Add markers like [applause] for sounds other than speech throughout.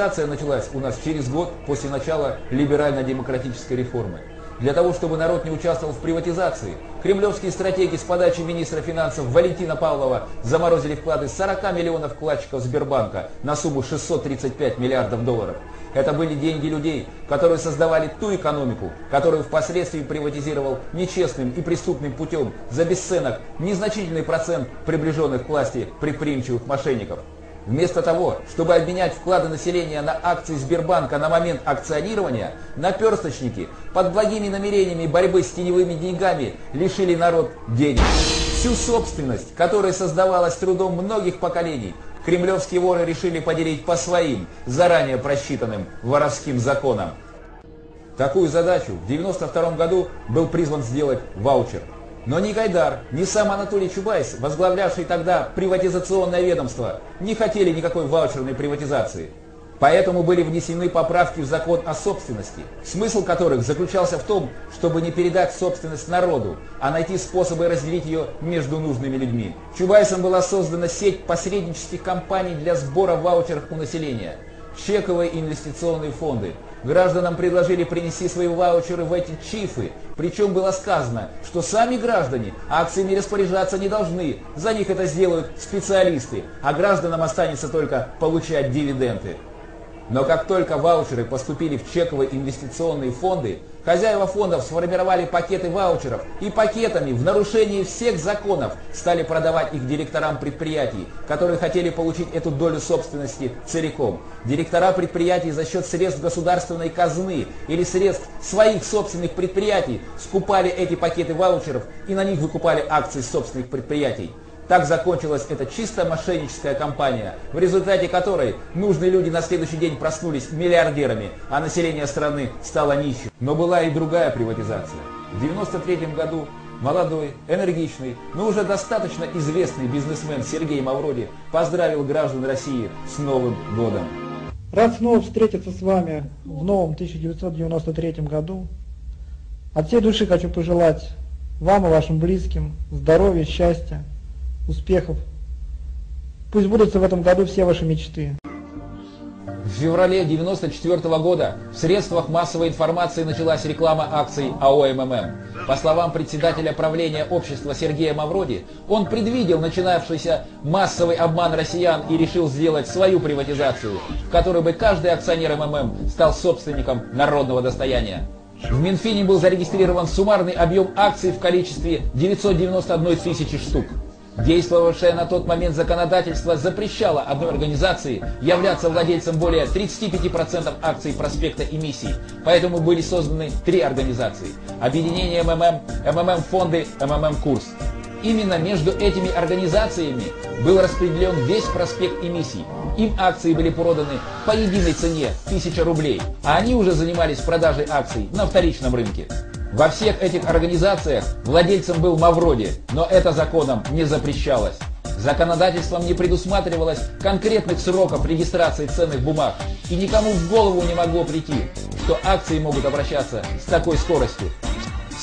Приватизация началась у нас через год после начала либерально-демократической реформы. Для того, чтобы народ не участвовал в приватизации, кремлевские стратеги с подачи министра финансов Валентина Павлова заморозили вклады 40 миллионов вкладчиков Сбербанка на сумму 635 миллиардов долларов. Это были деньги людей, которые создавали ту экономику, которую впоследствии приватизировал нечестным и преступным путем за бесценок незначительный процент приближенных к власти предприимчивых мошенников. Вместо того, чтобы обменять вклады населения на акции Сбербанка на момент акционирования, наперсточники под благими намерениями борьбы с теневыми деньгами лишили народ денег. Всю собственность, которая создавалась трудом многих поколений, кремлевские воры решили поделить по своим, заранее просчитанным воровским законам. Такую задачу в 1992 году был призван сделать ваучер – но ни Гайдар, ни сам Анатолий Чубайс, возглавлявший тогда приватизационное ведомство, не хотели никакой ваучерной приватизации. Поэтому были внесены поправки в закон о собственности, смысл которых заключался в том, чтобы не передать собственность народу, а найти способы разделить ее между нужными людьми. Чубайсом была создана сеть посреднических компаний для сбора ваучеров у населения, чековые инвестиционные фонды, Гражданам предложили принести свои ваучеры в эти чифы, причем было сказано, что сами граждане акциями распоряжаться не должны, за них это сделают специалисты, а гражданам останется только получать дивиденды. Но как только ваучеры поступили в чековые инвестиционные фонды, хозяева фондов сформировали пакеты ваучеров и пакетами в нарушении всех законов стали продавать их директорам предприятий, которые хотели получить эту долю собственности целиком. Директора предприятий за счет средств государственной казны или средств своих собственных предприятий скупали эти пакеты ваучеров и на них выкупали акции собственных предприятий. Так закончилась эта чисто мошенническая кампания, в результате которой нужные люди на следующий день проснулись миллиардерами, а население страны стало нищим. Но была и другая приватизация. В 1993 году молодой, энергичный, но уже достаточно известный бизнесмен Сергей Мавроди поздравил граждан России с Новым годом. Рад снова встретиться с вами в новом 1993 году. От всей души хочу пожелать вам и вашим близким здоровья, счастья, успехов. Пусть будут в этом году все ваши мечты. В феврале 1994 года в средствах массовой информации началась реклама акций АО МММ. По словам председателя правления общества Сергея Мавроди, он предвидел начинавшийся массовый обман россиян и решил сделать свою приватизацию, в которой бы каждый акционер МММ стал собственником народного достояния. В Минфине был зарегистрирован суммарный объем акций в количестве 991 тысячи штук. Действовавшее на тот момент законодательство запрещало одной организации являться владельцем более 35% акций проспекта эмиссий, поэтому были созданы три организации – Объединение МММ, МММ-фонды, МММ-курс. Именно между этими организациями был распределен весь проспект эмиссий. Им акции были проданы по единой цене – 1000 рублей, а они уже занимались продажей акций на вторичном рынке. Во всех этих организациях владельцем был Мавроди, но это законом не запрещалось. Законодательством не предусматривалось конкретных сроков регистрации ценных бумаг, и никому в голову не могло прийти, что акции могут обращаться с такой скоростью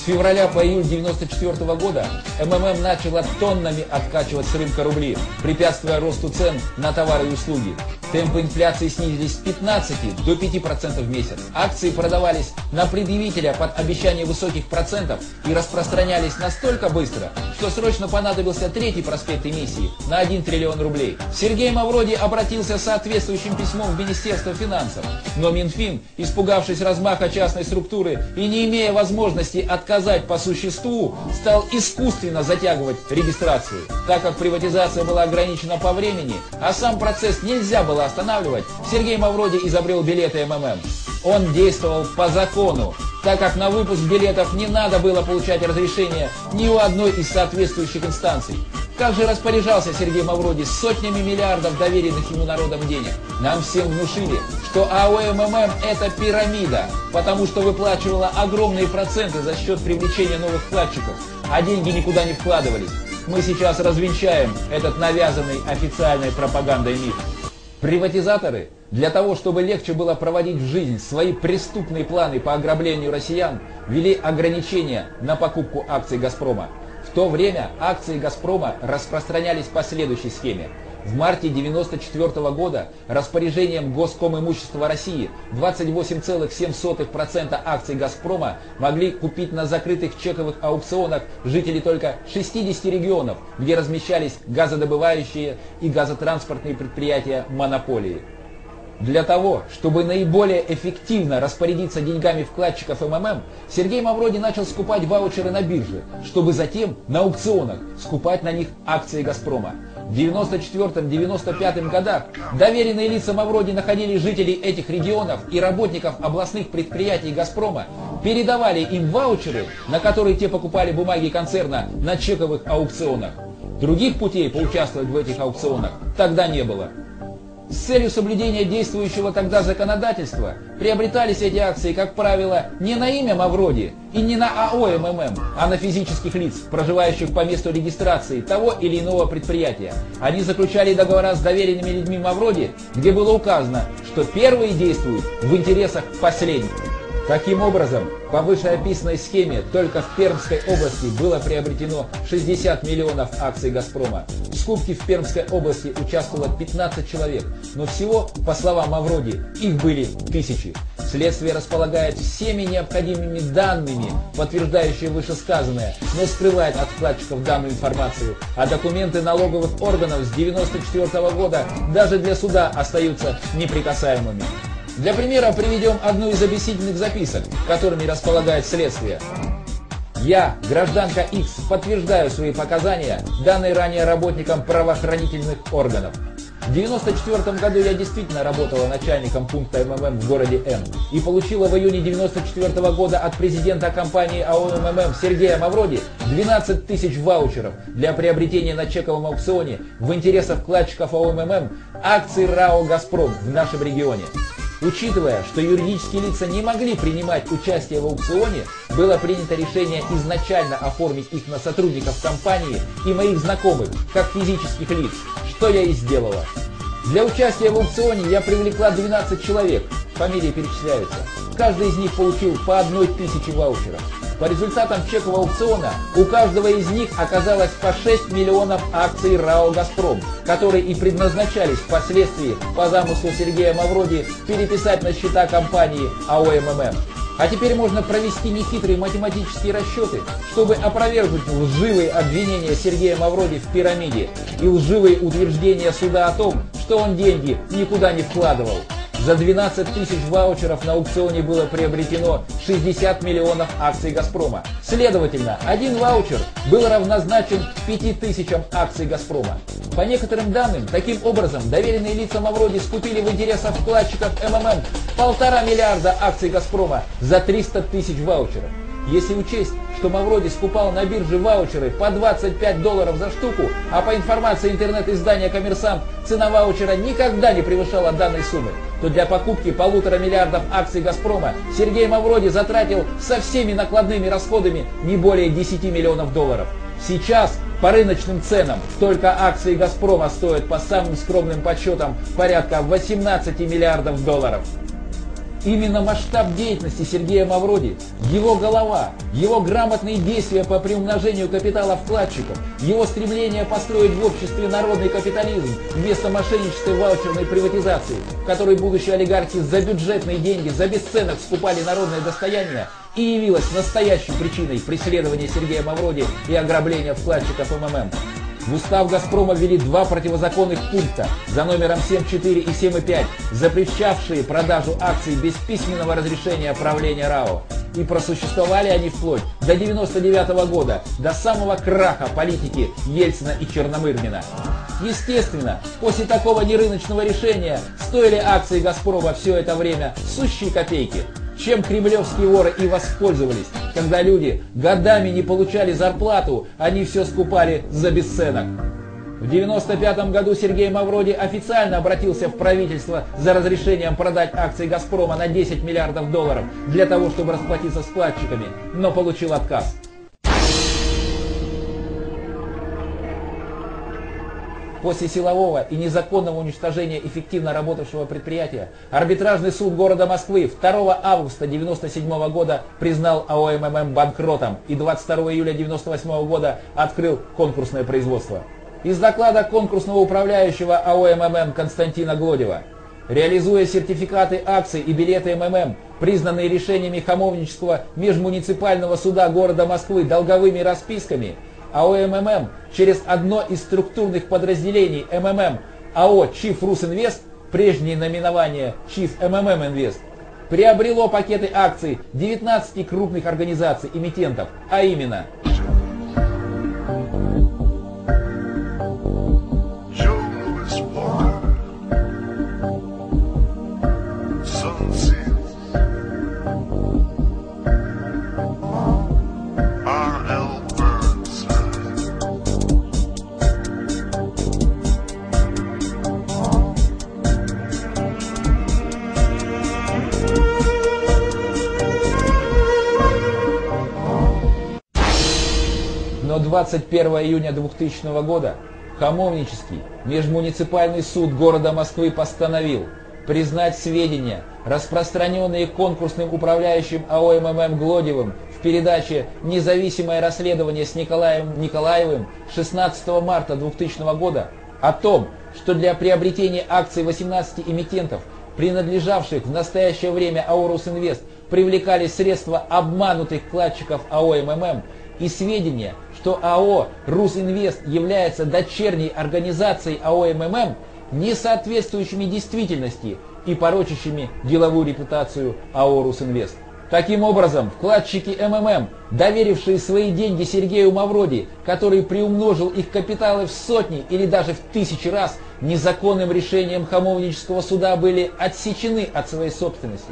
февраля по июль 1994 года МММ начала тоннами откачивать с рынка рубли, препятствуя росту цен на товары и услуги. Темпы инфляции снизились с 15 до 5% в месяц. Акции продавались на предъявителя под обещание высоких процентов и распространялись настолько быстро, что срочно понадобился третий проспект эмиссии на 1 триллион рублей. Сергей Мавроди обратился с соответствующим письмом в Министерство финансов, но Минфин, испугавшись размаха частной структуры и не имея возможности отказаться сказать по существу, стал искусственно затягивать регистрацию. Так как приватизация была ограничена по времени, а сам процесс нельзя было останавливать, Сергей Мавроди изобрел билеты МММ. Он действовал по закону, так как на выпуск билетов не надо было получать разрешение ни у одной из соответствующих инстанций. Как же распоряжался Сергей Мавроди с сотнями миллиардов доверенных ему народом денег? Нам всем внушили, что АОММ это пирамида, потому что выплачивала огромные проценты за счет привлечения новых вкладчиков, а деньги никуда не вкладывались. Мы сейчас развенчаем этот навязанный официальной пропагандой миф. Приватизаторы для того, чтобы легче было проводить в жизнь свои преступные планы по ограблению россиян, ввели ограничения на покупку акций «Газпрома». То время акции «Газпрома» распространялись по следующей схеме. В марте 1994 года распоряжением Госком имущества России 28,7% акций «Газпрома» могли купить на закрытых чековых аукционах жители только 60 регионов, где размещались газодобывающие и газотранспортные предприятия монополии. Для того, чтобы наиболее эффективно распорядиться деньгами вкладчиков МММ, Сергей Мавроди начал скупать ваучеры на бирже, чтобы затем на аукционах скупать на них акции «Газпрома». В 1994-1995 годах доверенные лица Мавроди находили жителей этих регионов и работников областных предприятий «Газпрома», передавали им ваучеры, на которые те покупали бумаги концерна на чековых аукционах. Других путей поучаствовать в этих аукционах тогда не было. С целью соблюдения действующего тогда законодательства приобретались эти акции, как правило, не на имя Мавроди и не на АО МММ, а на физических лиц, проживающих по месту регистрации того или иного предприятия. Они заключали договора с доверенными людьми Мавроди, где было указано, что первые действуют в интересах последних. Таким образом, по вышеописанной схеме только в Пермской области было приобретено 60 миллионов акций «Газпрома». В скупке в Пермской области участвовало 15 человек, но всего, по словам Мавроди, их были тысячи. Следствие располагает всеми необходимыми данными, подтверждающие вышесказанное, но скрывает от вкладчиков данную информацию, а документы налоговых органов с 1994 года даже для суда остаются неприкасаемыми. Для примера приведем одну из объяснительных записок, которыми располагает следствие. Я, гражданка X, подтверждаю свои показания, данные ранее работникам правоохранительных органов. В 1994 году я действительно работала начальником пункта МММ в городе М и получила в июне 1994 года от президента компании АО МММ Сергея Мавроди 12 тысяч ваучеров для приобретения на чековом аукционе в интересах вкладчиков АО МММ акций РАО «Газпром» в нашем регионе. Учитывая, что юридические лица не могли принимать участие в аукционе, было принято решение изначально оформить их на сотрудников компании и моих знакомых, как физических лиц, что я и сделала. Для участия в аукционе я привлекла 12 человек, фамилии перечисляются. Каждый из них получил по одной тысяче ваучеров. По результатам чекового аукциона у каждого из них оказалось по 6 миллионов акций РАО «Газпром», которые и предназначались впоследствии по замыслу Сергея Мавроди переписать на счета компании АО МММ. А теперь можно провести нехитрые математические расчеты, чтобы опровергнуть лживые обвинения Сергея Мавроди в пирамиде и лживые утверждения суда о том, что он деньги никуда не вкладывал. За 12 тысяч ваучеров на аукционе было приобретено 60 миллионов акций «Газпрома». Следовательно, один ваучер был равнозначен 5 тысячам акций «Газпрома». По некоторым данным, таким образом, доверенные лица Мавроди скупили в интересах вкладчиков МММ полтора миллиарда акций «Газпрома» за 300 тысяч ваучеров. Если учесть, что Мавроди скупал на бирже ваучеры по 25 долларов за штуку, а по информации интернет-издания «Коммерсант» цена ваучера никогда не превышала данной суммы, то для покупки полутора миллиардов акций «Газпрома» Сергей Мавроди затратил со всеми накладными расходами не более 10 миллионов долларов. Сейчас по рыночным ценам только акции «Газпрома» стоят по самым скромным подсчетам порядка 18 миллиардов долларов. Именно масштаб деятельности Сергея Мавроди, его голова, его грамотные действия по приумножению капитала вкладчиков, его стремление построить в обществе народный капитализм вместо мошеннической ваучерной приватизации, в которой будущие олигархи за бюджетные деньги, за бесценок скупали народное достояние, и явилась настоящей причиной преследования Сергея Мавроди и ограбления вкладчиков МММ. В устав «Газпрома» ввели два противозаконных пункта за номером 7.4 и 7.5, запрещавшие продажу акций без письменного разрешения правления РАО. И просуществовали они вплоть до 99 -го года, до самого краха политики Ельцина и Черномырдина. Естественно, после такого нерыночного решения стоили акции «Газпрома» все это время сущие копейки чем кремлевские воры и воспользовались. Когда люди годами не получали зарплату, они все скупали за бесценок. В 1995 году Сергей Мавроди официально обратился в правительство за разрешением продать акции «Газпрома» на 10 миллиардов долларов для того, чтобы расплатиться с вкладчиками, но получил отказ. После силового и незаконного уничтожения эффективно работавшего предприятия, арбитражный суд города Москвы 2 августа 1997 года признал АО банкротом и 22 июля 1998 года открыл конкурсное производство. Из доклада конкурсного управляющего АО МММ Константина Глодева. Реализуя сертификаты акций и билеты МММ, признанные решениями Хамовнического межмуниципального суда города Москвы долговыми расписками, АО МММ через одно из структурных подразделений МММ АО ЧИФ Русинвест, прежнее наименование ЧИФ МММ Инвест, приобрело пакеты акций 19 крупных организаций эмитентов, а именно 21 июня 2000 года Хамовнический межмуниципальный суд города Москвы постановил признать сведения, распространенные конкурсным управляющим АО МММ Глодевым в передаче «Независимое расследование с Николаем Николаевым» 16 марта 2000 года о том, что для приобретения акций 18 эмитентов, принадлежавших в настоящее время АО «Русинвест», привлекались средства обманутых вкладчиков АО МММ и сведения, что АО «Русинвест» является дочерней организацией АО МММ, не соответствующими действительности и порочащими деловую репутацию АО «Русинвест». Таким образом, вкладчики МММ, доверившие свои деньги Сергею Мавроди, который приумножил их капиталы в сотни или даже в тысячи раз, незаконным решением Хамовнического суда были отсечены от своей собственности.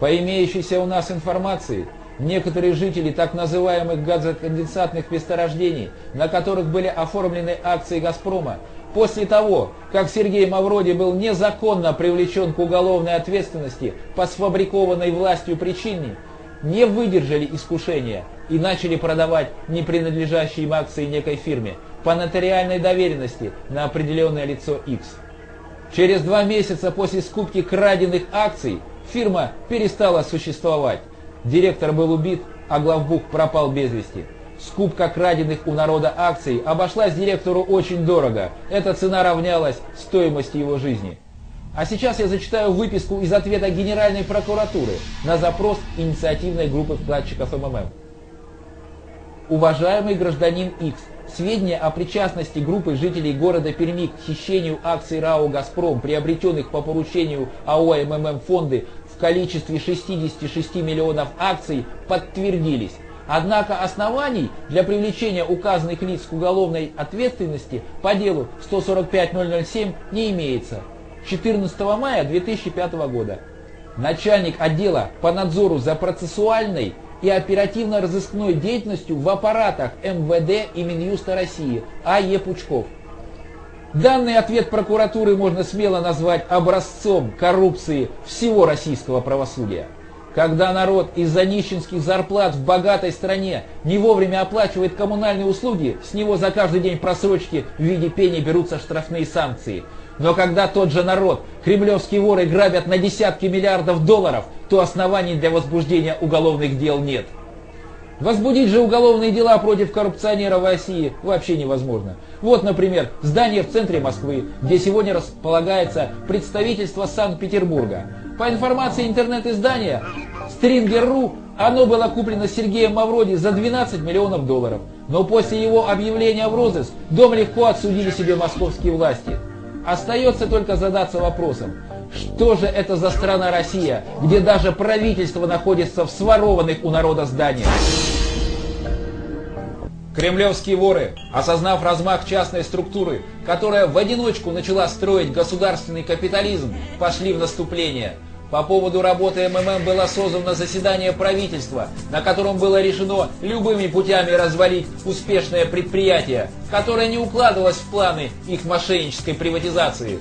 По имеющейся у нас информации, некоторые жители так называемых газоконденсатных месторождений, на которых были оформлены акции «Газпрома», После того, как Сергей Мавроди был незаконно привлечен к уголовной ответственности по сфабрикованной властью причине, не выдержали искушения и начали продавать не принадлежащие им акции некой фирме по нотариальной доверенности на определенное лицо X. Через два месяца после скупки краденных акций фирма перестала существовать. Директор был убит, а главбух пропал без вести. Скупка краденных у народа акций обошлась директору очень дорого. Эта цена равнялась стоимости его жизни. А сейчас я зачитаю выписку из ответа Генеральной прокуратуры на запрос инициативной группы вкладчиков МММ. Уважаемый гражданин X, сведения о причастности группы жителей города Перми к хищению акций РАО «Газпром», приобретенных по поручению АО МММ фонды в количестве 66 миллионов акций, подтвердились. Однако оснований для привлечения указанных лиц к уголовной ответственности по делу 145.007 не имеется. 14 мая 2005 года начальник отдела по надзору за процессуальной и оперативно-розыскной деятельностью в аппаратах МВД и Минюста России А.Е. Пучков. Данный ответ прокуратуры можно смело назвать образцом коррупции всего российского правосудия. Когда народ из-за нищенских зарплат в богатой стране не вовремя оплачивает коммунальные услуги, с него за каждый день просрочки в виде пени берутся штрафные санкции. Но когда тот же народ, кремлевские воры грабят на десятки миллиардов долларов, то оснований для возбуждения уголовных дел нет. Возбудить же уголовные дела против коррупционеров в России вообще невозможно. Вот, например, здание в центре Москвы, где сегодня располагается представительство Санкт-Петербурга. По информации интернет-издания Stringer.ru, оно было куплено Сергеем Мавроди за 12 миллионов долларов. Но после его объявления в розыск дом легко отсудили себе московские власти. Остается только задаться вопросом, что же это за страна Россия, где даже правительство находится в сворованных у народа зданиях? Кремлевские воры, осознав размах частной структуры, которая в одиночку начала строить государственный капитализм, пошли в наступление. По поводу работы МММ было создано заседание правительства, на котором было решено любыми путями развалить успешное предприятие, которое не укладывалось в планы их мошеннической приватизации.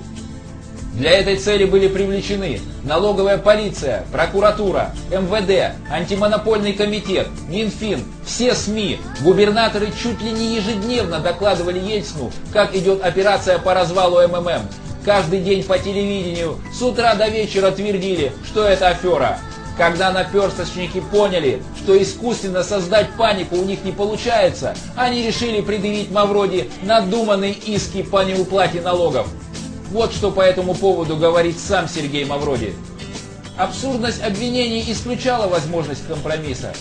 Для этой цели были привлечены налоговая полиция, прокуратура, МВД, антимонопольный комитет, Минфин, все СМИ. Губернаторы чуть ли не ежедневно докладывали Ельцину, как идет операция по развалу МММ. Каждый день по телевидению с утра до вечера твердили, что это афера. Когда наперсточники поняли, что искусственно создать панику у них не получается, они решили предъявить Мавроди надуманные иски по неуплате налогов. Вот что по этому поводу говорит сам Сергей Мавроди. Абсурдность обвинений исключала возможность компромисса.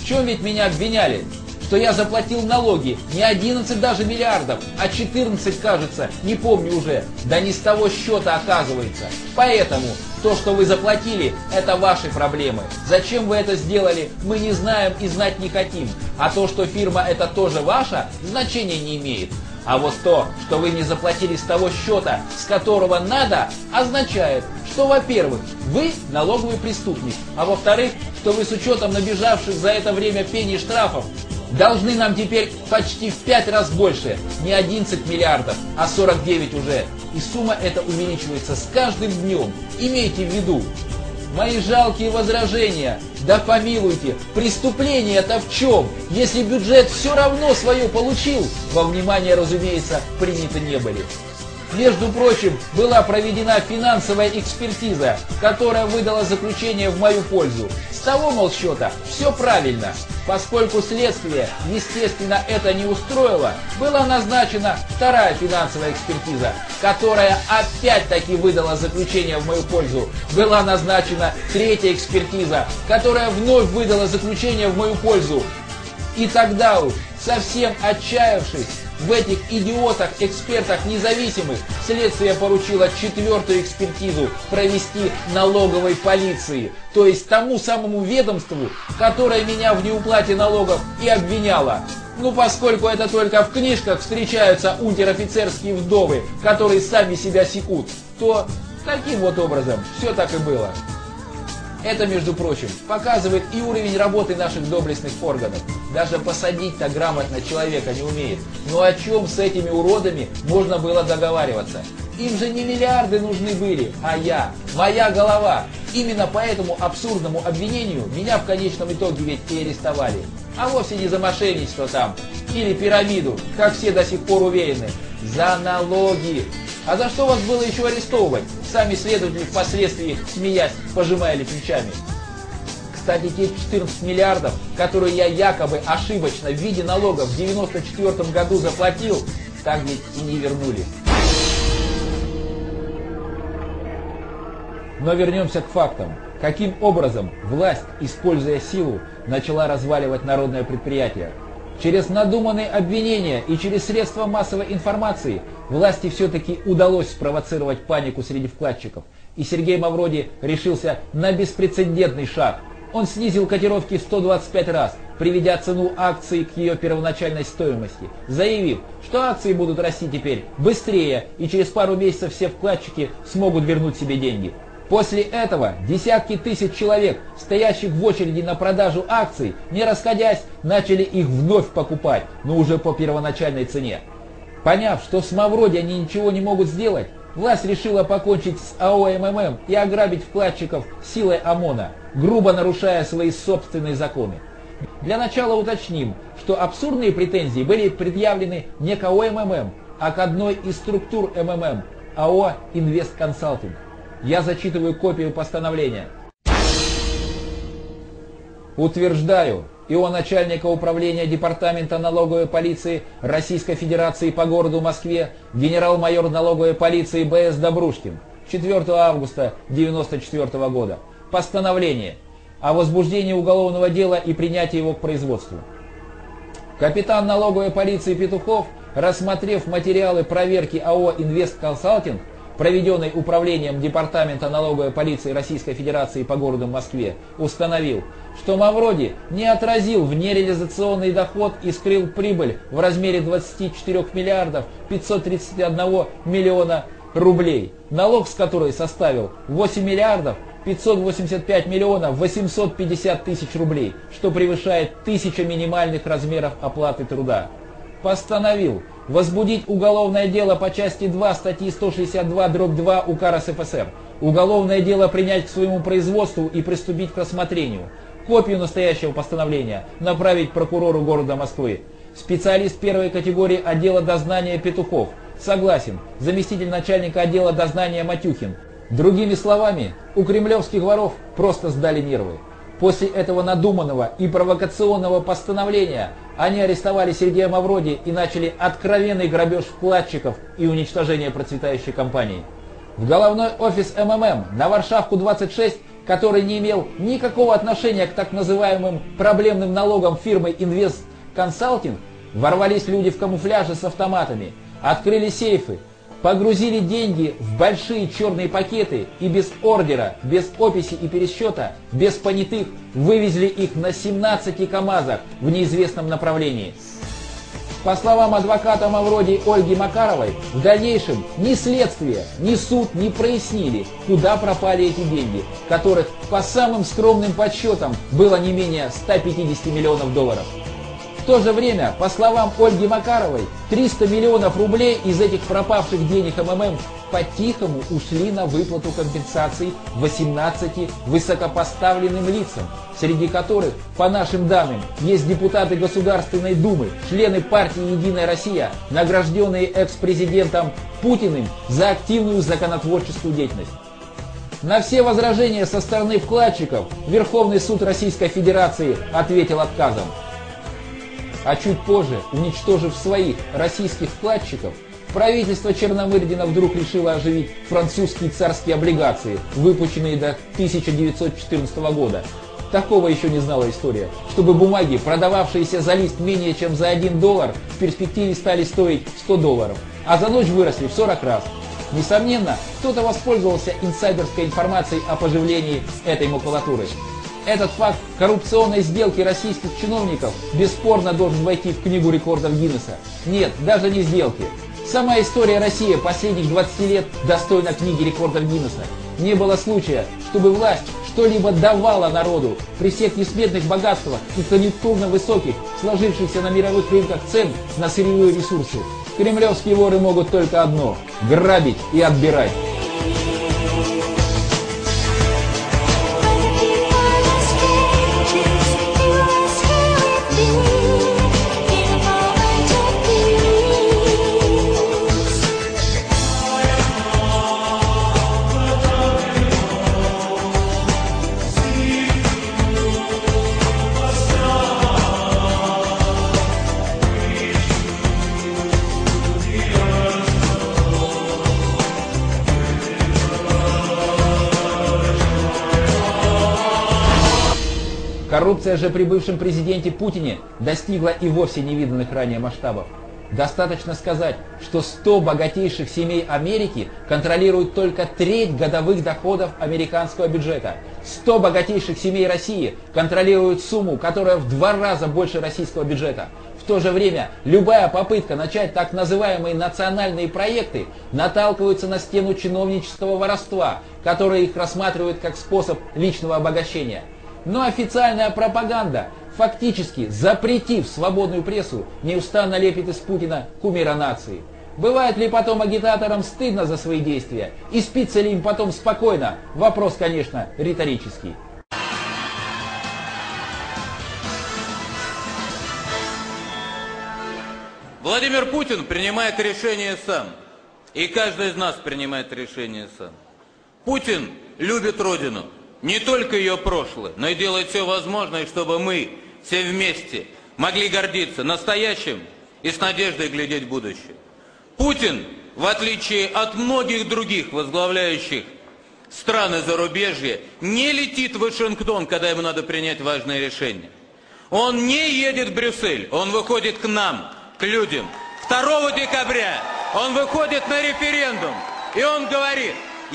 В чем ведь меня обвиняли? Что я заплатил налоги не 11 даже миллиардов, а 14, кажется, не помню уже. Да не с того счета оказывается. Поэтому то, что вы заплатили, это ваши проблемы. Зачем вы это сделали, мы не знаем и знать не хотим. А то, что фирма это тоже ваша, значения не имеет. А вот то, что вы не заплатили с того счета, с которого надо, означает, что, во-первых, вы налоговый преступник, а во-вторых, что вы с учетом набежавших за это время пений штрафов должны нам теперь почти в пять раз больше, не 11 миллиардов, а 49 уже. И сумма эта увеличивается с каждым днем. Имейте в виду. Мои жалкие возражения. Да помилуйте, преступление это в чем? Если бюджет все равно свое получил, во внимание, разумеется, приняты не были. Между прочим, была проведена финансовая экспертиза, которая выдала заключение в мою пользу. С того, мол, счета все правильно. Поскольку следствие, естественно, это не устроило, была назначена вторая финансовая экспертиза, которая опять-таки выдала заключение в мою пользу. Была назначена третья экспертиза, которая вновь выдала заключение в мою пользу. И тогда уж, совсем отчаявшись, в этих идиотах-экспертах независимых следствие поручило четвертую экспертизу провести налоговой полиции, то есть тому самому ведомству, которое меня в неуплате налогов и обвиняло. Ну, поскольку это только в книжках встречаются унтер-офицерские вдовы, которые сами себя секут, то таким вот образом все так и было. Это, между прочим, показывает и уровень работы наших доблестных органов. Даже посадить-то грамотно человека не умеет. Но о чем с этими уродами можно было договариваться? Им же не миллиарды нужны были, а я, моя голова. Именно по этому абсурдному обвинению меня в конечном итоге ведь и арестовали. А вовсе не за мошенничество там, или пирамиду, как все до сих пор уверены. За налоги. А за что вас было еще арестовывать? Сами следователи впоследствии, смеясь, пожимали плечами. Кстати, те 14 миллиардов, которые я якобы ошибочно в виде налогов в 94 году заплатил, так ведь и не вернули. Но вернемся к фактам. Каким образом власть, используя силу, начала разваливать народное предприятие? Через надуманные обвинения и через средства массовой информации власти все-таки удалось спровоцировать панику среди вкладчиков. И Сергей Мавроди решился на беспрецедентный шаг. Он снизил котировки в 125 раз, приведя цену акций к ее первоначальной стоимости, заявив, что акции будут расти теперь быстрее и через пару месяцев все вкладчики смогут вернуть себе деньги. После этого десятки тысяч человек, стоящих в очереди на продажу акций, не расходясь, начали их вновь покупать, но уже по первоначальной цене. Поняв, что с Мавроди они ничего не могут сделать, власть решила покончить с АО МММ и ограбить вкладчиков силой ОМОНа, грубо нарушая свои собственные законы. Для начала уточним, что абсурдные претензии были предъявлены не к АО МММ, а к одной из структур МММ – АО «Инвест Консалтинг». Я зачитываю копию постановления. Утверждаю, и у начальника управления Департамента налоговой полиции Российской Федерации по городу Москве генерал-майор налоговой полиции Б.С. Добрушкин 4 августа 1994 года. Постановление о возбуждении уголовного дела и принятии его к производству. Капитан налоговой полиции Петухов, рассмотрев материалы проверки АО «Инвест Консалтинг», проведенный Управлением Департамента налоговой полиции Российской Федерации по городу Москве, установил, что Мавроди не отразил внереализационный доход и скрыл прибыль в размере 24 миллиардов 531 миллиона рублей, налог с которой составил 8 миллиардов 585 миллионов 850 тысяч рублей, что превышает тысяча минимальных размеров оплаты труда. Постановил возбудить уголовное дело по части 2 статьи 162 дробь 2 УК РСФСР. Уголовное дело принять к своему производству и приступить к рассмотрению. Копию настоящего постановления направить прокурору города Москвы. Специалист первой категории отдела дознания Петухов. Согласен. Заместитель начальника отдела дознания Матюхин. Другими словами, у кремлевских воров просто сдали нервы. После этого надуманного и провокационного постановления они арестовали Сергея Мавроди и начали откровенный грабеж вкладчиков и уничтожение процветающей компании. В головной офис МММ на Варшавку 26, который не имел никакого отношения к так называемым проблемным налогам фирмы Инвест Консалтинг, ворвались люди в камуфляже с автоматами, открыли сейфы, погрузили деньги в большие черные пакеты и без ордера, без описи и пересчета, без понятых, вывезли их на 17 КАМАЗах в неизвестном направлении. По словам адвоката Мавроди Ольги Макаровой, в дальнейшем ни следствие, ни суд не прояснили, куда пропали эти деньги, которых по самым скромным подсчетам было не менее 150 миллионов долларов. В то же время, по словам Ольги Макаровой, 300 миллионов рублей из этих пропавших денег МММ по-тихому ушли на выплату компенсаций 18 высокопоставленным лицам, среди которых, по нашим данным, есть депутаты Государственной Думы, члены партии «Единая Россия», награжденные экс-президентом Путиным за активную законотворческую деятельность. На все возражения со стороны вкладчиков Верховный суд Российской Федерации ответил отказом. А чуть позже, уничтожив своих российских вкладчиков, правительство Черномырдина вдруг решило оживить французские царские облигации, выпущенные до 1914 года. Такого еще не знала история, чтобы бумаги, продававшиеся за лист менее чем за 1 доллар, в перспективе стали стоить 100 долларов, а за ночь выросли в 40 раз. Несомненно, кто-то воспользовался инсайдерской информацией о поживлении этой макулатуры. Этот факт коррупционной сделки российских чиновников бесспорно должен войти в книгу рекордов Гиннесса. Нет, даже не сделки. Сама история России последних 20 лет достойна книги рекордов Гиннесса. Не было случая, чтобы власть что-либо давала народу при всех несметных богатствах и конъюнктурно высоких, сложившихся на мировых рынках цен на сырьевые ресурсы. Кремлевские воры могут только одно – грабить и отбирать. Коррупция же при бывшем президенте Путине достигла и вовсе невиданных ранее масштабов. Достаточно сказать, что 100 богатейших семей Америки контролируют только треть годовых доходов американского бюджета. 100 богатейших семей России контролируют сумму, которая в два раза больше российского бюджета. В то же время любая попытка начать так называемые национальные проекты наталкивается на стену чиновнического воровства, которое их рассматривают как способ личного обогащения. Но официальная пропаганда, фактически запретив свободную прессу, неустанно лепит из Путина кумира нации. Бывает ли потом агитаторам стыдно за свои действия? И спится ли им потом спокойно? Вопрос, конечно, риторический. Владимир Путин принимает решение сам. И каждый из нас принимает решение сам. Путин любит Родину не только ее прошлое, но и делает все возможное, чтобы мы все вместе могли гордиться настоящим и с надеждой глядеть в будущее. Путин, в отличие от многих других возглавляющих страны зарубежья, не летит в Вашингтон, когда ему надо принять важное решение. Он не едет в Брюссель, он выходит к нам, к людям. 2 декабря он выходит на референдум, и он говорит,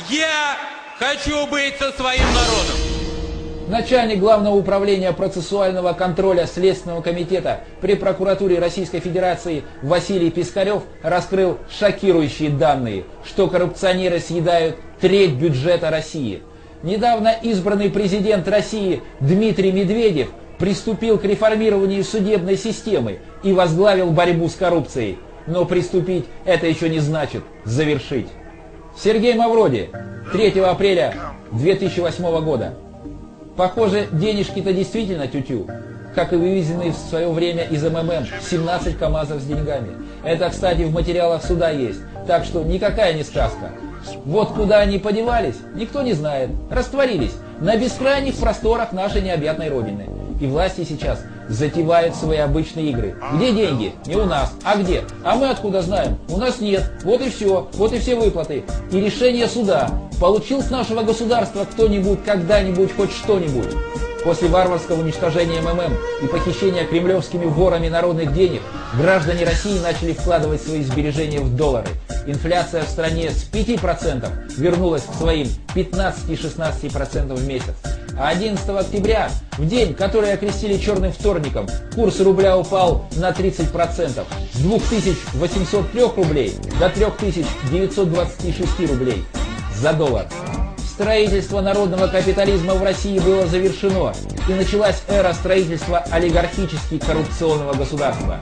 я Хочу быть со своим народом. Начальник Главного управления процессуального контроля Следственного комитета при прокуратуре Российской Федерации Василий Пискарев раскрыл шокирующие данные, что коррупционеры съедают треть бюджета России. Недавно избранный президент России Дмитрий Медведев приступил к реформированию судебной системы и возглавил борьбу с коррупцией. Но приступить это еще не значит завершить. Сергей Мавроди, 3 апреля 2008 года. Похоже, денежки-то действительно тютю, как и вывезенные в свое время из МММ 17 КАМАЗов с деньгами. Это, кстати, в материалах суда есть, так что никакая не сказка. Вот куда они подевались, никто не знает. Растворились на бескрайних просторах нашей необъятной Родины. И власти сейчас затевают свои обычные игры. Где деньги? Не у нас. А где? А мы откуда знаем? У нас нет. Вот и все. Вот и все выплаты. И решение суда. Получил с нашего государства кто-нибудь когда-нибудь хоть что-нибудь? После варварского уничтожения МММ и похищения кремлевскими ворами народных денег, граждане России начали вкладывать свои сбережения в доллары. Инфляция в стране с 5% вернулась к своим 15-16% в месяц. А 11 октября, в день, который окрестили черным вторником, курс рубля упал на 30%, с 2803 рублей до 3926 рублей за доллар. Строительство народного капитализма в России было завершено, и началась эра строительства олигархически коррупционного государства.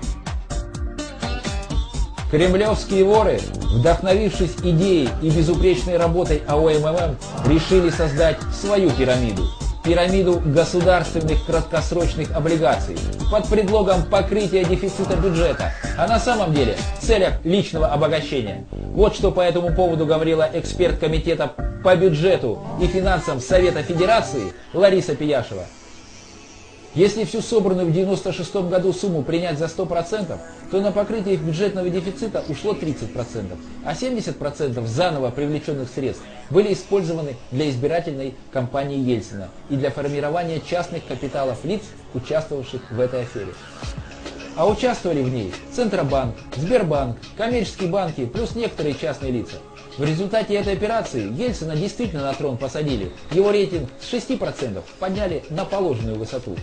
Кремлевские воры, вдохновившись идеей и безупречной работой АОММ, решили создать свою пирамиду. Пирамиду государственных краткосрочных облигаций под предлогом покрытия дефицита бюджета, а на самом деле в целях личного обогащения. Вот что по этому поводу говорила эксперт комитета по бюджету и финансам Совета Федерации Лариса Пияшева. Если всю собранную в 1996 году сумму принять за 100%, то на покрытие бюджетного дефицита ушло 30%, а 70% заново привлеченных средств были использованы для избирательной кампании Ельцина и для формирования частных капиталов лиц, участвовавших в этой афере. А участвовали в ней Центробанк, Сбербанк, коммерческие банки плюс некоторые частные лица. В результате этой операции Ельцина действительно на трон посадили. Его рейтинг с 6% подняли на положенную высоту.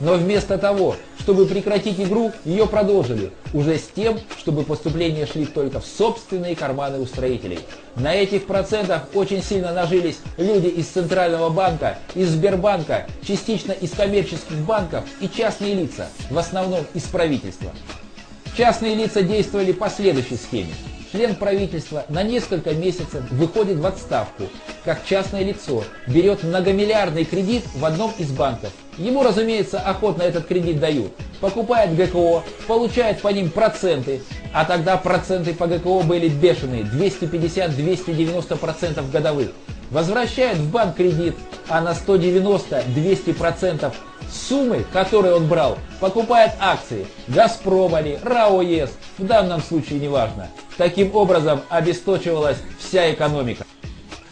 Но вместо того, чтобы прекратить игру, ее продолжили, уже с тем, чтобы поступления шли только в собственные карманы устроителей. На этих процентах очень сильно нажились люди из Центрального банка, из Сбербанка, частично из коммерческих банков и частные лица, в основном из правительства. Частные лица действовали по следующей схеме член правительства на несколько месяцев выходит в отставку, как частное лицо, берет многомиллиардный кредит в одном из банков. Ему, разумеется, охотно этот кредит дают. Покупает ГКО, получает по ним проценты, а тогда проценты по ГКО были бешеные, 250-290% годовых. Возвращает в банк кредит, а на 190-200% суммы, которые он брал, покупает акции Газпрома ли, РАО ЕС, в данном случае неважно. Таким образом обесточивалась вся экономика.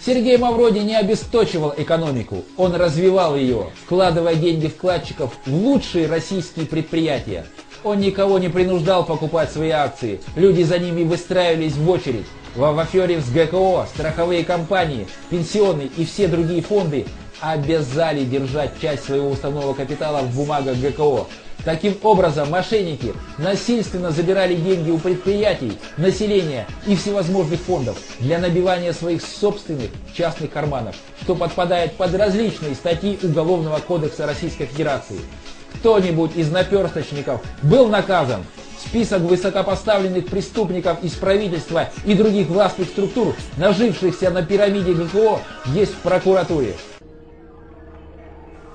Сергей Мавроди не обесточивал экономику, он развивал ее, вкладывая деньги вкладчиков в лучшие российские предприятия. Он никого не принуждал покупать свои акции, люди за ними выстраивались в очередь. В афере с ГКО, страховые компании, пенсионные и все другие фонды обязали держать часть своего уставного капитала в бумагах ГКО. Таким образом, мошенники насильственно забирали деньги у предприятий, населения и всевозможных фондов для набивания своих собственных частных карманов, что подпадает под различные статьи Уголовного кодекса Российской Федерации. Кто-нибудь из наперсточников был наказан? Список высокопоставленных преступников из правительства и других властных структур, нажившихся на пирамиде ГКО, есть в прокуратуре.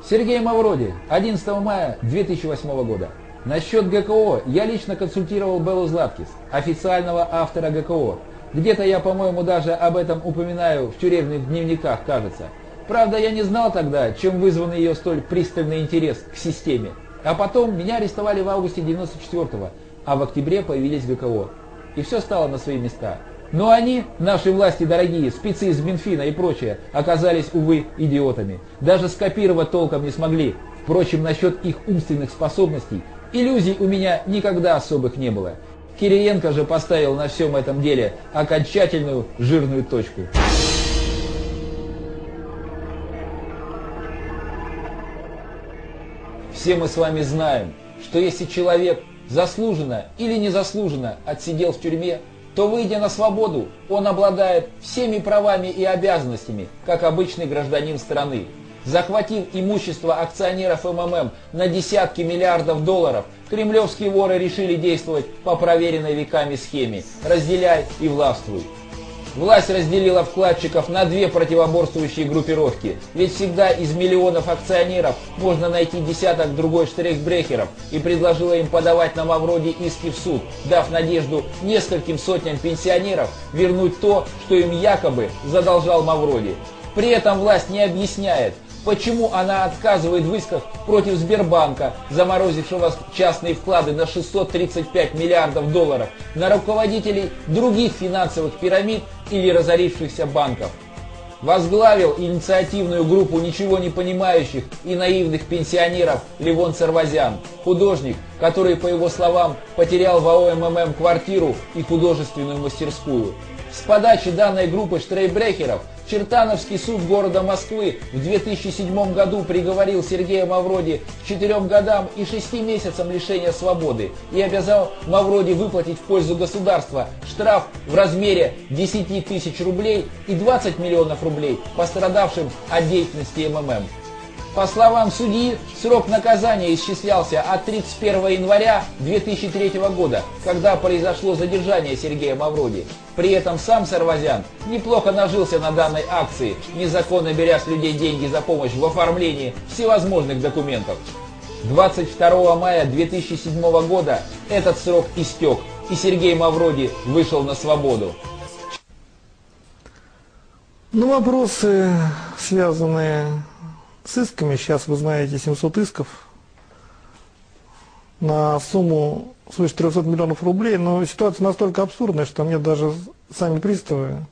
Сергей Мавроди, 11 мая 2008 года. Насчет ГКО я лично консультировал Беллу Златкис, официального автора ГКО. Где-то я, по-моему, даже об этом упоминаю в тюремных дневниках, кажется. Правда, я не знал тогда, чем вызван ее столь пристальный интерес к системе. А потом меня арестовали в августе 94-го, а в октябре появились ГКО. И все стало на свои места. Но они, наши власти дорогие, спецы из Минфина и прочее, оказались, увы, идиотами. Даже скопировать толком не смогли. Впрочем, насчет их умственных способностей, иллюзий у меня никогда особых не было. Кириенко же поставил на всем этом деле окончательную жирную точку. Все мы с вами знаем, что если человек заслуженно или незаслуженно отсидел в тюрьме, то, выйдя на свободу, он обладает всеми правами и обязанностями, как обычный гражданин страны. Захватив имущество акционеров МММ на десятки миллиардов долларов, кремлевские воры решили действовать по проверенной веками схеме «разделяй и властвуй». Власть разделила вкладчиков на две противоборствующие группировки, ведь всегда из миллионов акционеров можно найти десяток другой штрихбрехеров и предложила им подавать на Мавроди иски в суд, дав надежду нескольким сотням пенсионеров вернуть то, что им якобы задолжал Мавроди. При этом власть не объясняет, Почему она отказывает в исках против Сбербанка, заморозившего частные вклады на 635 миллиардов долларов, на руководителей других финансовых пирамид или разорившихся банков? Возглавил инициативную группу ничего не понимающих и наивных пенсионеров Левон Сарвазян, художник, который, по его словам, потерял в АО МММ квартиру и художественную мастерскую. С подачи данной группы штрейбрехеров Чертановский суд города Москвы в 2007 году приговорил Сергея Мавроди к 4 годам и 6 месяцам лишения свободы и обязал Мавроди выплатить в пользу государства штраф в размере 10 тысяч рублей и 20 миллионов рублей пострадавшим от деятельности МММ. По словам судьи, срок наказания исчислялся от 31 января 2003 года, когда произошло задержание Сергея Мавроди. При этом сам Сарвазян неплохо нажился на данной акции, незаконно беря с людей деньги за помощь в оформлении всевозможных документов. 22 мая 2007 года этот срок истек, и Сергей Мавроди вышел на свободу. Ну, вопросы, связанные с исками. Сейчас, вы знаете, 700 исков на сумму свыше 300 миллионов рублей. Но ситуация настолько абсурдная, что мне даже сами приставы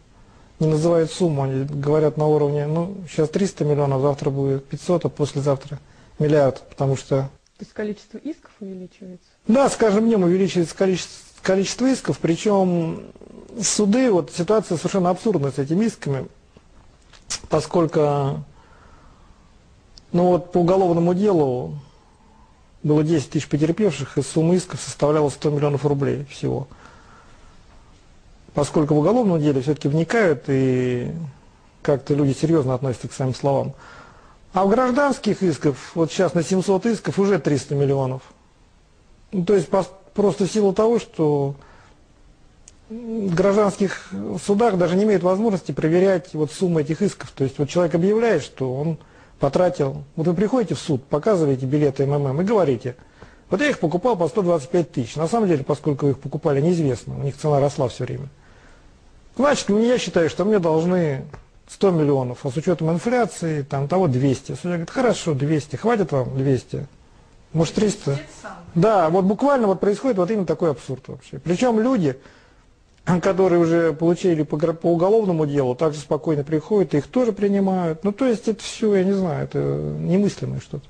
не называют сумму. Они говорят на уровне, ну, сейчас 300 миллионов, завтра будет 500, а послезавтра миллиард. Потому что... То есть количество исков увеличивается? Да, скажем, мне увеличивается количество, количество исков, причем суды, вот ситуация совершенно абсурдная с этими исками, поскольку ну вот по уголовному делу было 10 тысяч потерпевших, и сумма исков составляла 100 миллионов рублей всего. Поскольку в уголовном деле все-таки вникают и как-то люди серьезно относятся к своим словам. А в гражданских исков, вот сейчас на 700 исков уже 300 миллионов. Ну, то есть просто в силу того, что в гражданских судах даже не имеют возможности проверять вот сумму этих исков. То есть вот человек объявляет, что он потратил. Вот вы приходите в суд, показываете билеты МММ и говорите, вот я их покупал по 125 тысяч. На самом деле, поскольку вы их покупали, неизвестно, у них цена росла все время. Значит, я считаю, что мне должны 100 миллионов, а с учетом инфляции, там, того 200. Судья говорит, хорошо, 200, хватит вам 200? Может 300? Да, вот буквально вот происходит вот именно такой абсурд вообще. Причем люди, [coughs] которые уже получили по, по уголовному делу, также спокойно приходят, их тоже принимают. Ну, то есть это все, я не знаю, это немыслимое что-то.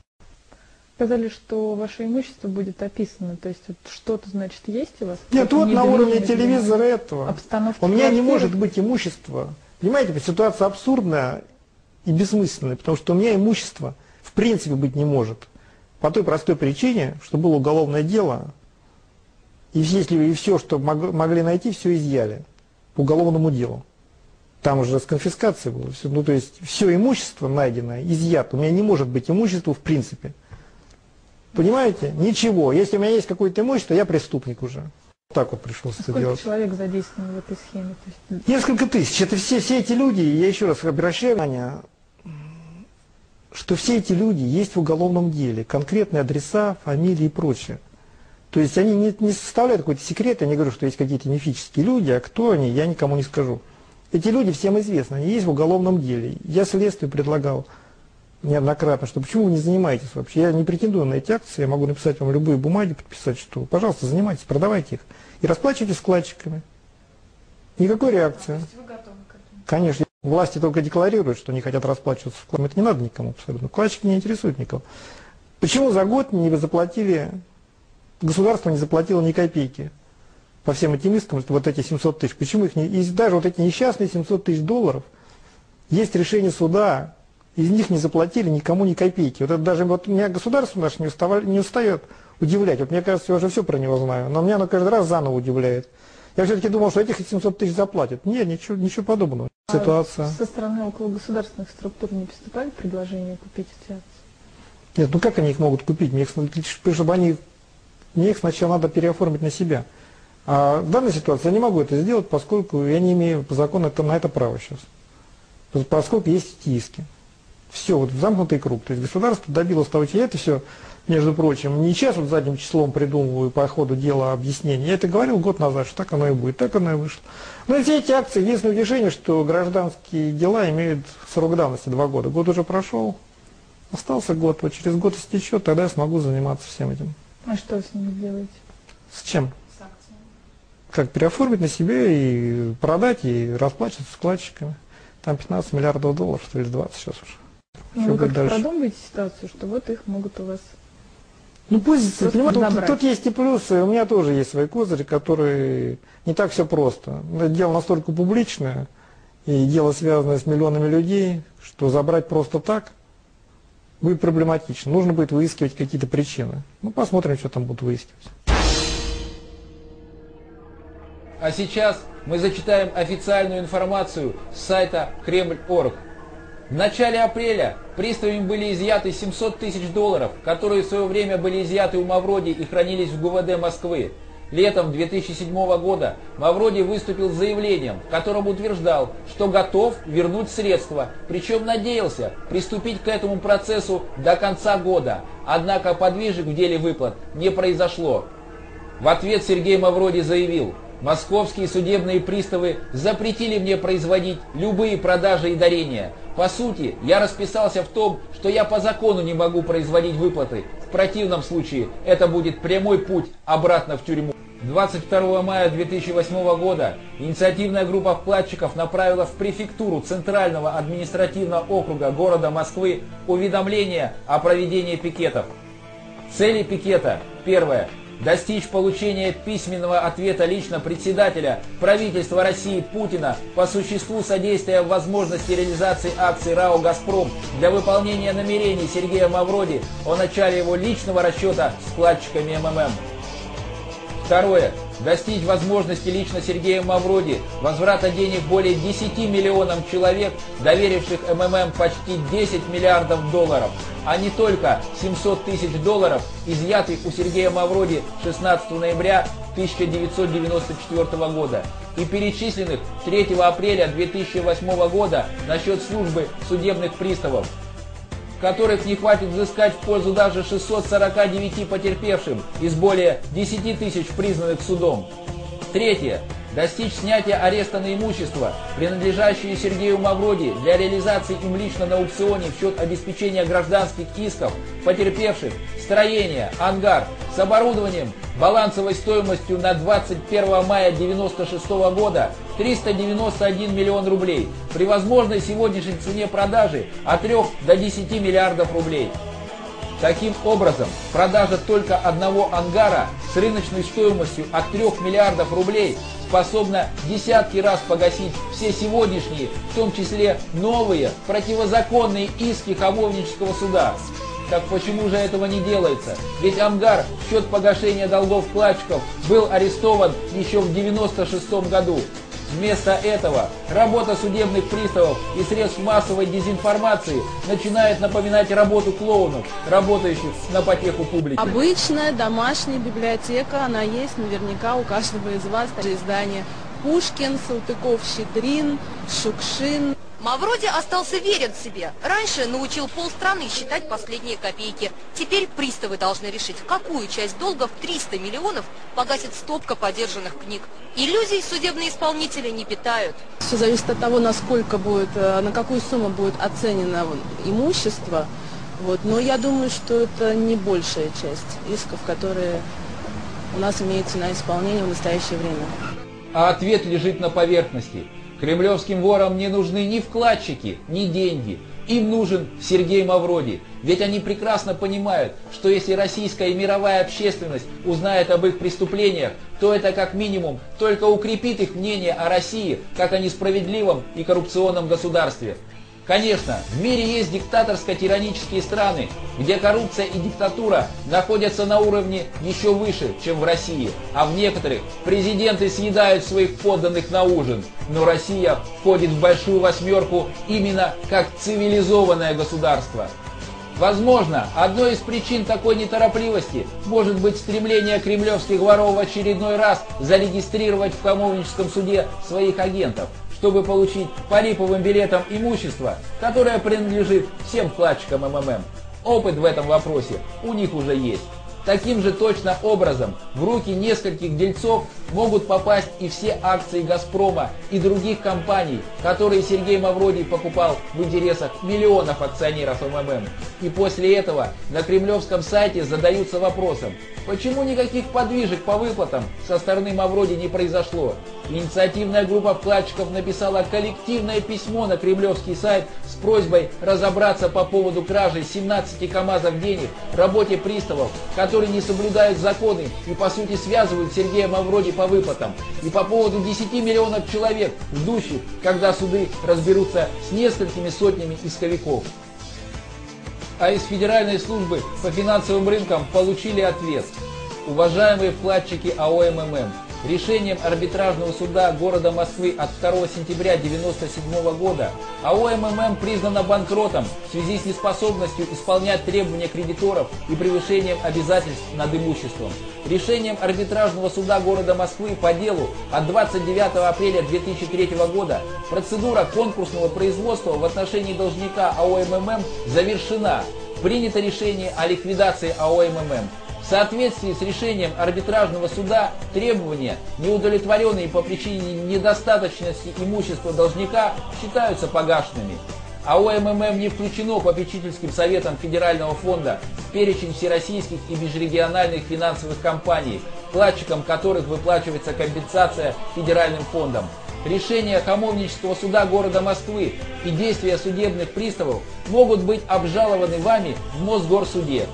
Сказали, что ваше имущество будет описано, то есть вот что-то, значит, есть у вас? Нет, вот на уровне телевизора этого. Обстановка у меня не может быть имущества. Понимаете, ситуация абсурдная и бессмысленная, потому что у меня имущество в принципе быть не может. По той простой причине, что было уголовное дело, и если и все, что могли найти, все изъяли по уголовному делу. Там уже с конфискацией было. Все, ну, то есть все имущество найденное изъято. У меня не может быть имущества в принципе. Понимаете? Ничего. Если у меня есть какое-то имущество, я преступник уже. Так вот пришлось а это сколько делать. человек задействован в этой схеме? То есть... Несколько тысяч. Это все, все эти люди, я еще раз обращаю внимание, что все эти люди есть в уголовном деле. Конкретные адреса, фамилии и прочее. То есть они не, не составляют какой-то секрет, я не говорю, что есть какие-то мифические люди, а кто они, я никому не скажу. Эти люди всем известны, они есть в уголовном деле. Я следствию предлагал неоднократно, что почему вы не занимаетесь вообще. Я не претендую на эти акции, я могу написать вам любые бумаги, подписать, что пожалуйста, занимайтесь, продавайте их. И расплачивайтесь вкладчиками. Никакой реакции. вы готовы к этому? Конечно. Власти только декларируют, что не хотят расплачиваться вкладом. Это не надо никому абсолютно. Вкладчики не интересуют никого. Почему за год не заплатили государство не заплатило ни копейки по всем этим искам, вот эти 700 тысяч. Почему их не... И даже вот эти несчастные 700 тысяч долларов, есть решение суда, из них не заплатили никому ни копейки. Вот это даже вот меня государство наше не, уставали, не устает удивлять. Вот мне кажется, я уже все про него знаю, но меня оно каждый раз заново удивляет. Я все-таки думал, что этих 700 тысяч заплатят. Нет, ничего, ничего подобного. А Ситуация. Со стороны около государственных структур не поступали предложения купить эти акции? Нет, ну как они их могут купить? Мне их, чтобы они мне их сначала надо переоформить на себя. А в данной ситуации я не могу это сделать, поскольку я не имею по закону это, на это права сейчас. Поскольку есть эти иски. Все, вот замкнутый круг. То есть государство добилось того, что я это все, между прочим, не сейчас вот задним числом придумываю по ходу дела объяснения. Я это говорил год назад, что так оно и будет, так оно и вышло. Но все эти акции, единственное утешение, что гражданские дела имеют срок давности два года. Год уже прошел, остался год, вот через год истечет, тогда я смогу заниматься всем этим. А что с ними делаете? С чем? как переоформить на себе и продать, и расплачиваться с вкладчиками. Там 15 миллиардов долларов, что ли, 20 сейчас уже. Ну, Что вы будет как дальше? продумываете ситуацию, что вот их могут у вас... Ну пусть, понимаете, тут, тут есть и плюсы, у меня тоже есть свои козыри, которые не так все просто. Это дело настолько публичное, и дело связанное с миллионами людей, что забрать просто так будет проблематично. Нужно будет выискивать какие-то причины. Ну, посмотрим, что там будут выискивать. А сейчас мы зачитаем официальную информацию с сайта Кремль.орг. В начале апреля приставами были изъяты 700 тысяч долларов, которые в свое время были изъяты у Мавроди и хранились в ГУВД Москвы. Летом 2007 года Мавроди выступил с заявлением, в котором утверждал, что готов вернуть средства, причем надеялся приступить к этому процессу до конца года. Однако подвижек в деле выплат не произошло. В ответ Сергей Мавроди заявил, московские судебные приставы запретили мне производить любые продажи и дарения. По сути, я расписался в том, что я по закону не могу производить выплаты. В противном случае это будет прямой путь обратно в тюрьму. 22 мая 2008 года инициативная группа вкладчиков направила в префектуру Центрального административного округа города Москвы уведомление о проведении пикетов. Цели пикета. Первое. Достичь получения письменного ответа лично председателя правительства России Путина по существу содействия возможности реализации акций РАО «Газпром» для выполнения намерений Сергея Мавроди о начале его личного расчета с вкладчиками МММ. Второе. Достичь возможности лично Сергея Мавроди возврата денег более 10 миллионам человек, доверивших МММ почти 10 миллиардов долларов, а не только 700 тысяч долларов, изъятых у Сергея Мавроди 16 ноября 1994 года и перечисленных 3 апреля 2008 года на счет службы судебных приставов которых не хватит взыскать в пользу даже 649 потерпевшим из более 10 тысяч признанных судом. Третье. Достичь снятия ареста на имущество, принадлежащее Сергею Мавроди для реализации им лично на аукционе в счет обеспечения гражданских исков, потерпевших, строение, ангар с оборудованием балансовой стоимостью на 21 мая 1996 года 391 миллион рублей, при возможной сегодняшней цене продажи от 3 до 10 миллиардов рублей. Таким образом, продажа только одного ангара с рыночной стоимостью от 3 миллиардов рублей способна десятки раз погасить все сегодняшние, в том числе новые, противозаконные иски Хамовнического суда. Так почему же этого не делается? Ведь Амгар в счет погашения долгов вкладчиков был арестован еще в 96 году. Вместо этого работа судебных приставов и средств массовой дезинформации начинает напоминать работу клоунов, работающих на потеху публики. Обычная домашняя библиотека, она есть наверняка у каждого из вас. Издание Пушкин, Салтыков, Щедрин, Шукшин. Мавроди остался верен себе. Раньше научил полстраны считать последние копейки. Теперь приставы должны решить, какую часть долгов 300 миллионов погасит стопка подержанных книг. Иллюзий судебные исполнители не питают. Все зависит от того, насколько будет, э, на какую сумму будет оценено имущество. Вот. Но я думаю, что это не большая часть исков, которые у нас имеются на исполнение в настоящее время. А ответ лежит на поверхности. Кремлевским ворам не нужны ни вкладчики, ни деньги. Им нужен Сергей Мавроди. Ведь они прекрасно понимают, что если российская и мировая общественность узнает об их преступлениях, то это как минимум только укрепит их мнение о России как о несправедливом и коррупционном государстве. Конечно, в мире есть диктаторско-тиранические страны, где коррупция и диктатура находятся на уровне еще выше, чем в России, а в некоторых президенты съедают своих подданных на ужин. Но Россия входит в большую восьмерку именно как цивилизованное государство. Возможно, одной из причин такой неторопливости может быть стремление кремлевских воров в очередной раз зарегистрировать в коммуническом суде своих агентов, чтобы получить по липовым билетам имущество, которое принадлежит всем вкладчикам МММ. Опыт в этом вопросе у них уже есть. Таким же точно образом в руки нескольких дельцов могут попасть и все акции «Газпрома» и других компаний, которые Сергей Мавродий покупал в интересах миллионов акционеров МММ. И после этого на кремлевском сайте задаются вопросом, почему никаких подвижек по выплатам со стороны Мавроди не произошло. Инициативная группа вкладчиков написала коллективное письмо на кремлевский сайт с просьбой разобраться по поводу кражи 17 КАМАЗов денег, работе приставов, которые не соблюдают законы и по сути связывают Сергея Мавроди по выплатам, и по поводу 10 миллионов человек, ждущих, когда суды разберутся с несколькими сотнями исковиков. А из Федеральной службы по финансовым рынкам получили ответ. Уважаемые вкладчики АО МММ, Решением арбитражного суда города Москвы от 2 сентября 1997 года АО МММ признана банкротом в связи с неспособностью исполнять требования кредиторов и превышением обязательств над имуществом. Решением арбитражного суда города Москвы по делу от 29 апреля 2003 года процедура конкурсного производства в отношении должника АО МММ завершена. Принято решение о ликвидации АО МММ. В соответствии с решением арбитражного суда требования, неудовлетворенные по причине недостаточности имущества должника, считаются погашенными. АО МММ не включено попечительским советом Федерального фонда в перечень всероссийских и межрегиональных финансовых компаний, вкладчикам которых выплачивается компенсация Федеральным фондом. Решения Хамовнического суда города Москвы и действия судебных приставов могут быть обжалованы вами в Мосгорсуде.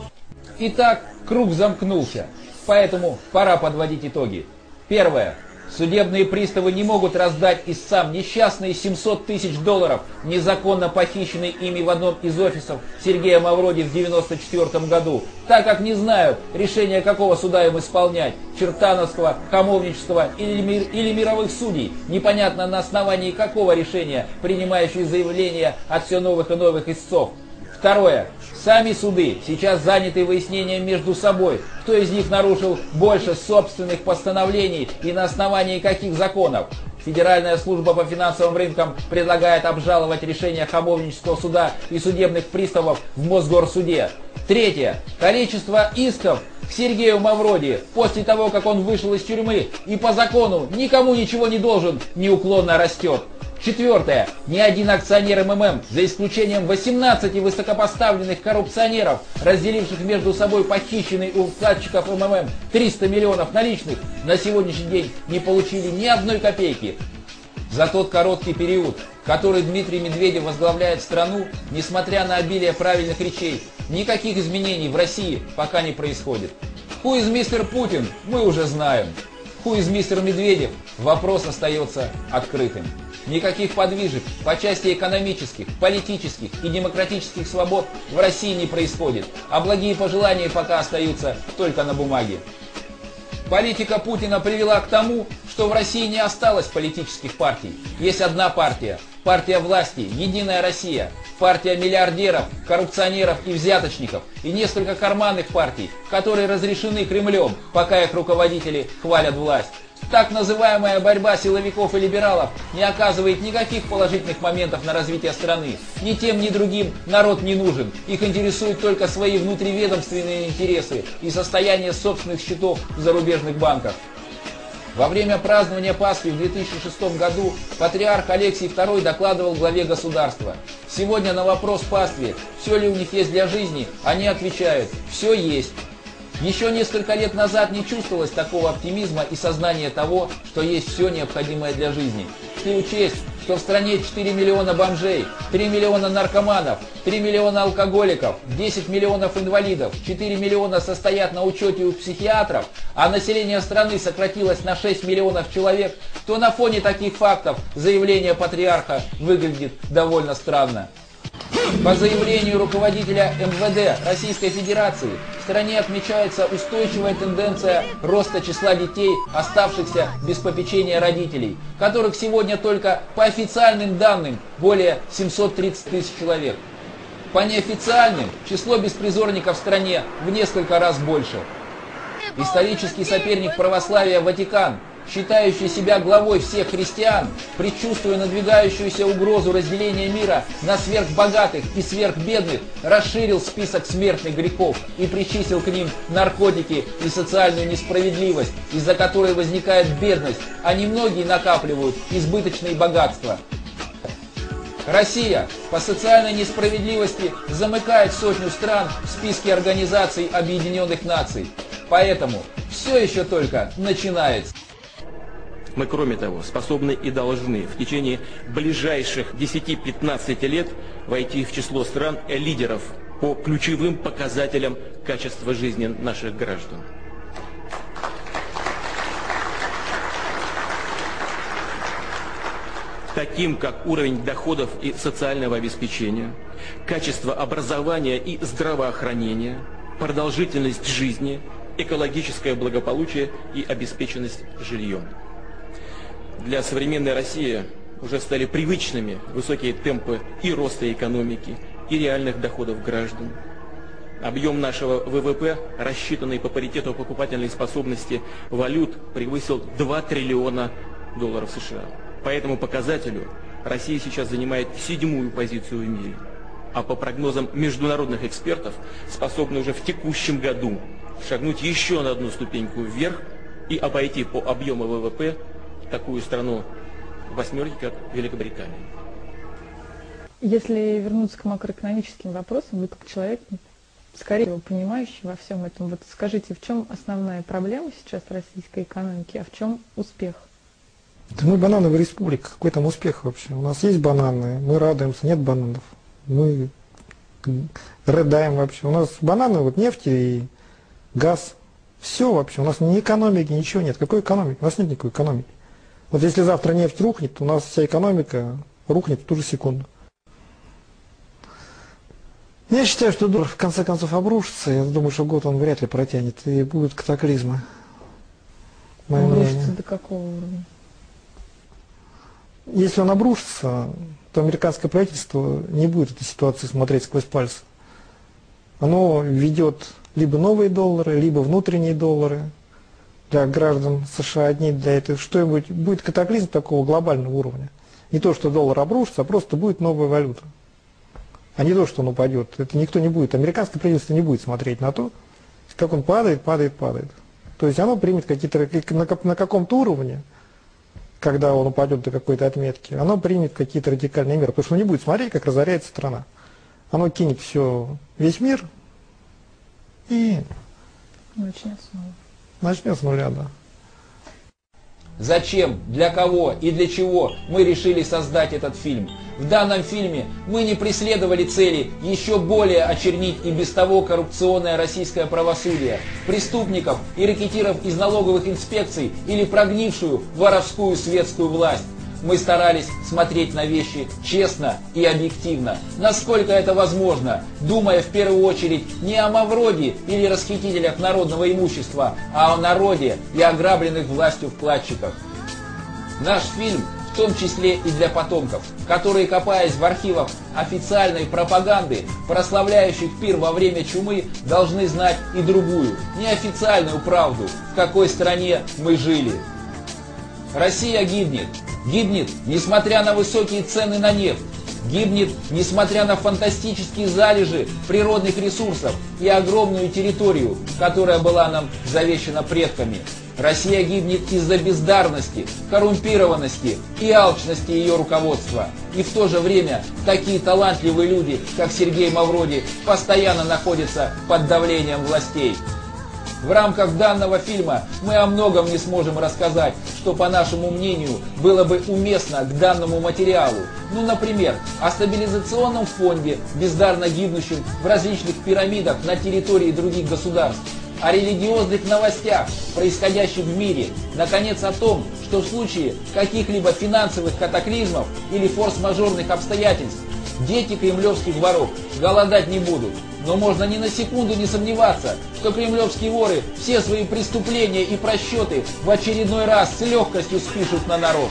Итак, круг замкнулся, поэтому пора подводить итоги. Первое. Судебные приставы не могут раздать истцам несчастные 700 тысяч долларов, незаконно похищенные ими в одном из офисов Сергея Мавроди в 1994 году, так как не знают, решение какого суда им исполнять, чертановского, хамовнического или, мир, или мировых судей, непонятно на основании какого решения, принимающие заявления от все новых и новых истцов. Второе. Сами суды сейчас заняты выяснением между собой, кто из них нарушил больше собственных постановлений и на основании каких законов. Федеральная служба по финансовым рынкам предлагает обжаловать решение Хамовнического суда и судебных приставов в Мосгорсуде. Третье. Количество исков к Сергею Мавроди после того, как он вышел из тюрьмы и по закону никому ничего не должен, неуклонно растет. Четвертое. Ни один акционер МММ, за исключением 18 высокопоставленных коррупционеров, разделивших между собой похищенные у вкладчиков МММ 300 миллионов наличных, на сегодняшний день не получили ни одной копейки. За тот короткий период, который Дмитрий Медведев возглавляет страну, несмотря на обилие правильных речей, никаких изменений в России пока не происходит. Who is мистер Путин, мы уже знаем. Is мистер Медведев, вопрос остается открытым. Никаких подвижек по части экономических, политических и демократических свобод в России не происходит, а благие пожелания пока остаются только на бумаге. Политика Путина привела к тому, что в России не осталось политических партий. Есть одна партия – партия власти, Единая Россия, партия миллиардеров, коррупционеров и взяточников и несколько карманных партий, которые разрешены Кремлем, пока их руководители хвалят власть. Так называемая борьба силовиков и либералов не оказывает никаких положительных моментов на развитие страны. Ни тем, ни другим народ не нужен. Их интересуют только свои внутриведомственные интересы и состояние собственных счетов в зарубежных банках. Во время празднования Пасхи в 2006 году патриарх Алексий II докладывал главе государства. Сегодня на вопрос пастве, все ли у них есть для жизни, они отвечают, все есть. Еще несколько лет назад не чувствовалось такого оптимизма и сознания того, что есть все необходимое для жизни. Если учесть, что в стране 4 миллиона бомжей, 3 миллиона наркоманов, 3 миллиона алкоголиков, 10 миллионов инвалидов, 4 миллиона состоят на учете у психиатров, а население страны сократилось на 6 миллионов человек, то на фоне таких фактов заявление патриарха выглядит довольно странно. По заявлению руководителя МВД Российской Федерации, в стране отмечается устойчивая тенденция роста числа детей, оставшихся без попечения родителей, которых сегодня только по официальным данным более 730 тысяч человек. По неофициальным, число беспризорников в стране в несколько раз больше. Исторический соперник православия Ватикан считающий себя главой всех христиан, предчувствуя надвигающуюся угрозу разделения мира на сверхбогатых и сверхбедных, расширил список смертных грехов и причислил к ним наркотики и социальную несправедливость, из-за которой возникает бедность, а немногие накапливают избыточные богатства. Россия по социальной несправедливости замыкает сотню стран в списке Организаций Объединенных Наций. Поэтому все еще только начинается. Мы, кроме того, способны и должны в течение ближайших 10-15 лет войти в число стран-лидеров по ключевым показателям качества жизни наших граждан. таким как уровень доходов и социального обеспечения, качество образования и здравоохранения, продолжительность жизни, экологическое благополучие и обеспеченность жильем. Для современной России уже стали привычными высокие темпы и роста экономики, и реальных доходов граждан. Объем нашего ВВП, рассчитанный по паритету покупательной способности валют, превысил 2 триллиона долларов США. По этому показателю Россия сейчас занимает седьмую позицию в мире. А по прогнозам международных экспертов, способна уже в текущем году шагнуть еще на одну ступеньку вверх и обойти по объему ВВП такую страну восьмерки, как Великобритания. Если вернуться к макроэкономическим вопросам, вы как человек, скорее всего, понимающий во всем этом, вот скажите, в чем основная проблема сейчас российской экономики, а в чем успех? Да мы банановая республика, какой там успех вообще? У нас есть бананы, мы радуемся, нет бананов. Мы рыдаем вообще. У нас бананы, вот нефть и газ. Все вообще. У нас ни экономики, ничего нет. Какой экономики? У нас нет никакой экономики. Вот если завтра нефть рухнет, у нас вся экономика рухнет в ту же секунду. Я считаю, что доллар в конце концов обрушится. Я думаю, что год он вряд ли протянет. И будут катаклизмы. Обрушится до какого уровня? Если он обрушится, то американское правительство не будет этой ситуации смотреть сквозь пальцы. Оно ведет либо новые доллары, либо внутренние доллары, для граждан США одни для этого, что-нибудь, будет катаклизм такого глобального уровня. Не то, что доллар обрушится, а просто будет новая валюта. А не то, что он упадет. Это никто не будет. Американское правительство не будет смотреть на то, как он падает, падает, падает. То есть оно примет какие-то на, каком-то уровне, когда он упадет до какой-то отметки, оно примет какие-то радикальные меры. Потому что оно не будет смотреть, как разоряется страна. Оно кинет все, весь мир и... Начнет снова. Начнем с нуля, да. Зачем, для кого и для чего мы решили создать этот фильм? В данном фильме мы не преследовали цели еще более очернить и без того коррупционное российское правосудие, преступников и ракетиров из налоговых инспекций или прогнившую воровскую светскую власть. Мы старались смотреть на вещи честно и объективно, насколько это возможно, думая в первую очередь не о Мавроде или расхитителях народного имущества, а о народе и ограбленных властью вкладчиках. Наш фильм в том числе и для потомков, которые, копаясь в архивах официальной пропаганды, прославляющих пир во время чумы, должны знать и другую, неофициальную правду, в какой стране мы жили. Россия гибнет, Гибнет, несмотря на высокие цены на нефть. Гибнет, несмотря на фантастические залежи природных ресурсов и огромную территорию, которая была нам завещена предками. Россия гибнет из-за бездарности, коррумпированности и алчности ее руководства. И в то же время такие талантливые люди, как Сергей Мавроди, постоянно находятся под давлением властей. В рамках данного фильма мы о многом не сможем рассказать, что, по нашему мнению, было бы уместно к данному материалу. Ну, например, о стабилизационном фонде, бездарно гибнущем в различных пирамидах на территории других государств, о религиозных новостях, происходящих в мире, наконец о том, что в случае каких-либо финансовых катаклизмов или форс-мажорных обстоятельств дети кремлевских воров голодать не будут. Но можно ни на секунду не сомневаться, что кремлевские воры все свои преступления и просчеты в очередной раз с легкостью спишут на народ.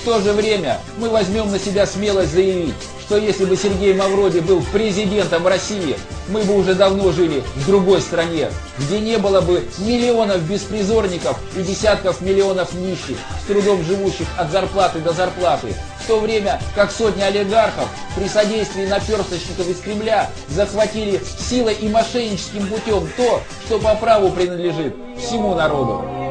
В то же время мы возьмем на себя смелость заявить, что если бы Сергей Мавроди был президентом России, мы бы уже давно жили в другой стране, где не было бы миллионов беспризорников и десятков миллионов нищих, с трудом живущих от зарплаты до зарплаты, в то время как сотни олигархов при содействии наперсточников из Кремля захватили силой и мошенническим путем то, что по праву принадлежит всему народу.